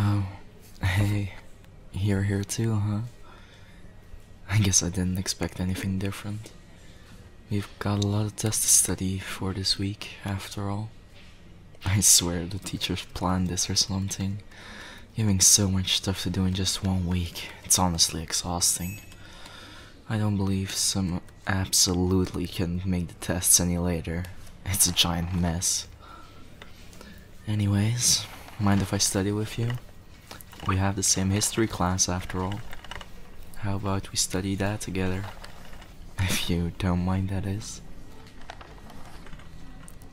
Oh, hey, you're here too, huh? I guess I didn't expect anything different. We've got a lot of tests to study for this week, after all. I swear the teachers planned this or something. Giving so much stuff to do in just one week, it's honestly exhausting. I don't believe some absolutely can make the tests any later. It's a giant mess. Anyways, mind if I study with you? We have the same history class after all. How about we study that together? If you don't mind, that is.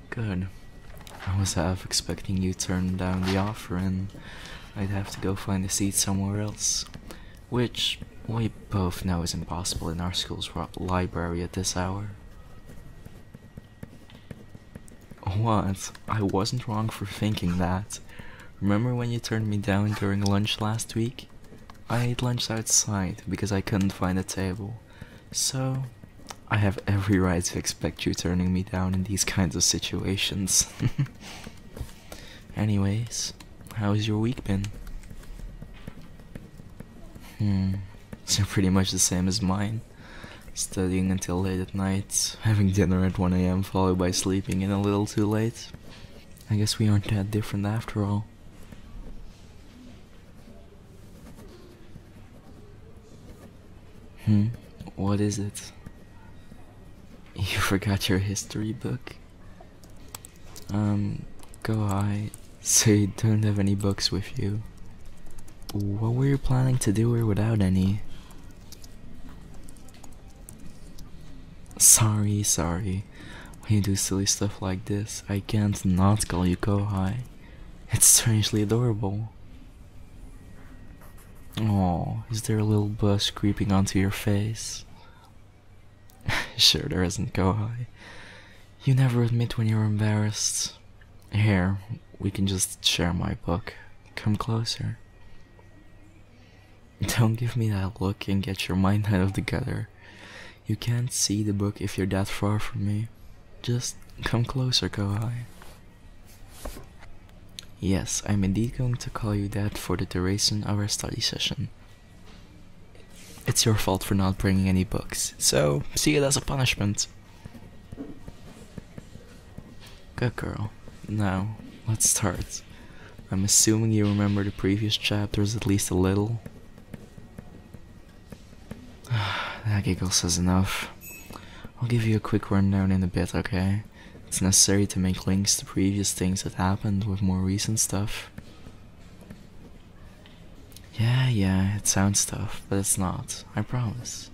Good. I was half expecting you to turn down the offer and I'd have to go find a seat somewhere else. Which we both know is impossible in our school's library at this hour. What? I wasn't wrong for thinking that. Remember when you turned me down during lunch last week? I ate lunch outside because I couldn't find a table. So, I have every right to expect you turning me down in these kinds of situations. Anyways, how's your week been? Hmm, so pretty much the same as mine. Studying until late at night, having dinner at 1am followed by sleeping in a little too late. I guess we aren't that different after all. Hmm, what is it? You forgot your history book? Um, Kohai. So you don't have any books with you. What were you planning to do here without any? Sorry, sorry. When you do silly stuff like this, I can't not call you Kohai. It's strangely adorable. Oh, is there a little bush creeping onto your face? sure, there isn't Kohai. You never admit when you're embarrassed. Here, we can just share my book. Come closer. Don't give me that look and get your mind out of the gutter. You can't see the book if you're that far from me. Just come closer, Kohai. Yes, I'm indeed going to call you that for the duration of our study session. It's your fault for not bringing any books, so see it as a punishment. Good girl. Now, let's start. I'm assuming you remember the previous chapters at least a little. that giggle says enough. I'll give you a quick rundown in a bit, okay? It's necessary to make links to previous things that happened with more recent stuff. Yeah, yeah, it sounds tough, but it's not. I promise.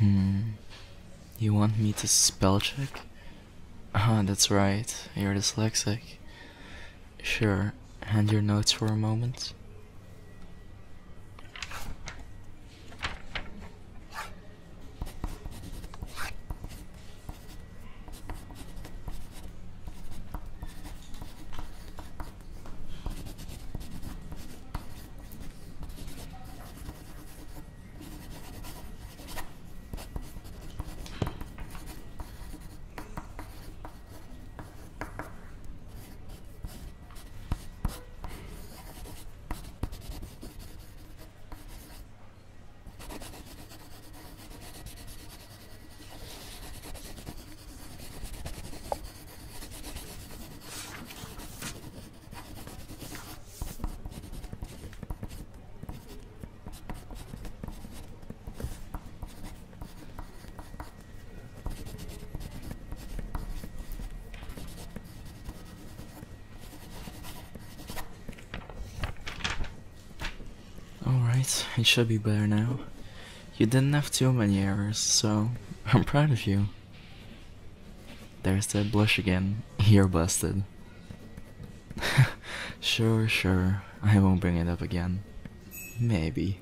Hmm. You want me to spell check? Ah, that's right. You're dyslexic. Sure. Hand your notes for a moment. It should be better now. You didn't have too many errors, so I'm proud of you. There's that blush again. You're busted. sure, sure. I won't bring it up again. Maybe.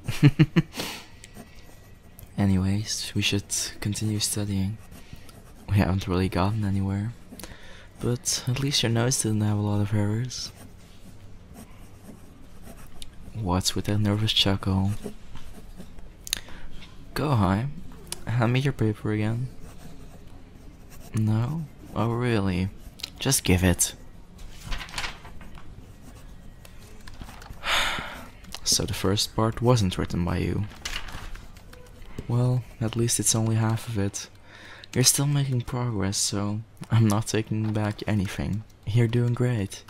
Anyways, we should continue studying. We haven't really gotten anywhere. But at least your nose didn't have a lot of errors. What's with that nervous chuckle? Kohai. Hand me your paper again. No? Oh, really? Just give it. so the first part wasn't written by you. Well, at least it's only half of it. You're still making progress, so I'm not taking back anything. You're doing great.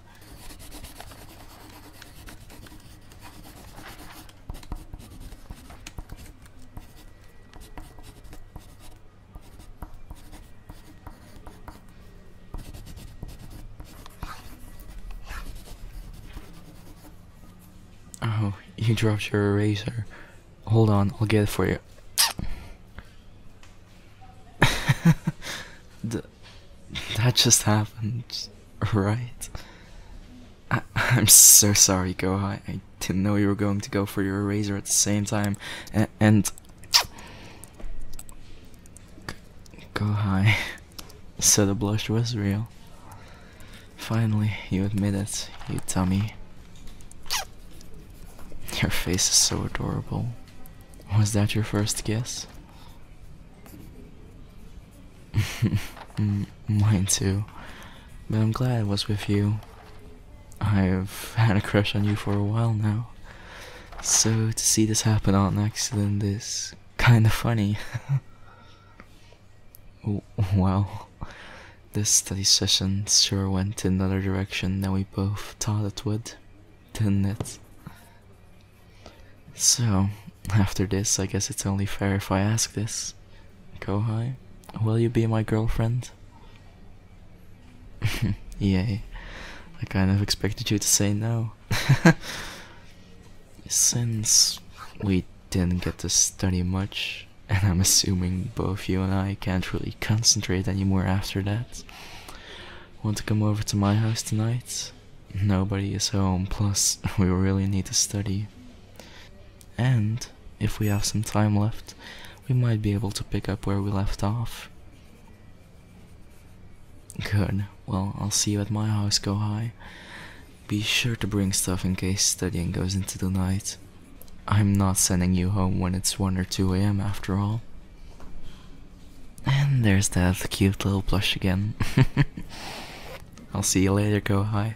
Oh, you dropped your eraser. Hold on, I'll get it for you. Th that just happened, right? I I'm so sorry, Go I didn't know you were going to go for your eraser at the same time, and, and Kohai. So the blush was real. Finally, you admit it, you dummy. Your face is so adorable. Was that your first kiss? Mine too. But I'm glad I was with you. I've had a crush on you for a while now. So to see this happen on accident is kinda funny. well, this study session sure went in another direction than we both thought it would, didn't it? So, after this, I guess it's only fair if I ask this. Kohai, will you be my girlfriend? Yay. I kind of expected you to say no. Since we didn't get to study much, and I'm assuming both you and I can't really concentrate anymore after that. Want to come over to my house tonight? Nobody is home, plus, we really need to study. And, if we have some time left, we might be able to pick up where we left off. Good, well, I'll see you at my house, Kohai. Be sure to bring stuff in case studying goes into the night. I'm not sending you home when it's 1 or 2 am after all. And there's that cute little blush again. I'll see you later, Kohai.